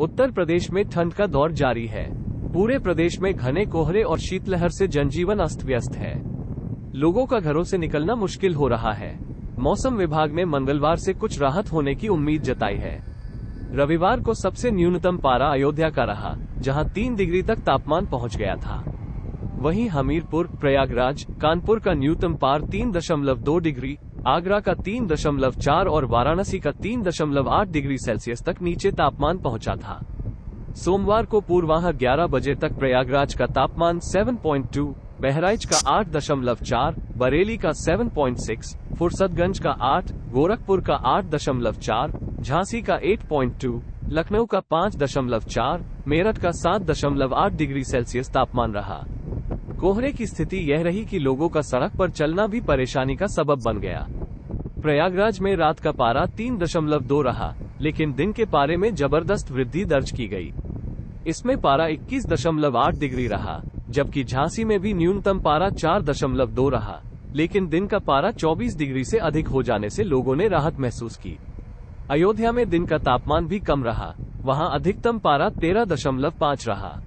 उत्तर प्रदेश में ठंड का दौर जारी है। पूरे प्रदेश में घने कोहरे और शीतलहर से जनजीवन अस्त व्यस्त है। लोगों का घरों से निकलना मुश्किल हो रहा है। मौसम विभाग ने मंगलवार से कुछ राहत होने की उम्मीद जताई है। रविवार को सबसे न्यूनतम पारा अयोध्या का रहा, जहाँ तीन डिग्री तक तापमान पहुँच गया था। वहीं हमीरपुर, प्रयागराज, कानपुर का न्यूनतम पार तीन दशमलव दो डिग्री आगरा का तीन दशमलव चार और वाराणसी का तीन दशमलव आठ डिग्री सेल्सियस तक नीचे तापमान पहुँचा था। सोमवार को पूर्वाह 11 बजे तक प्रयागराज का तापमान 7.2, बहराइच का आठ दशमलव चार बरेली का 7.6, फुर्सतगंज का आठ गोरखपुर का आठ दशमलव चार झांसी का 8.2, लखनऊ का पाँच दशमलव चार मेरठ का सात दशमलव आठ डिग्री सेल्सियस तापमान रहा। कोहरे की स्थिति यह रही कि लोगों का सड़क पर चलना भी परेशानी का सबब बन गया। प्रयागराज में रात का पारा तीन दशमलव दो रहा, लेकिन दिन के पारे में ज़बरदस्त वृद्धि दर्ज की गई। इसमें पारा इक्कीस दशमलव आठ डिग्री रहा, जबकि झांसी में भी न्यूनतम पारा चार दशमलव दो रहा, लेकिन दिन का पारा 24 डिग्री से अधिक हो जाने से लोगों ने राहत महसूस की। अयोध्या में दिन का तापमान भी कम रहा, वहाँ अधिकतम पारा तेरह दशमलव पाँच रहा।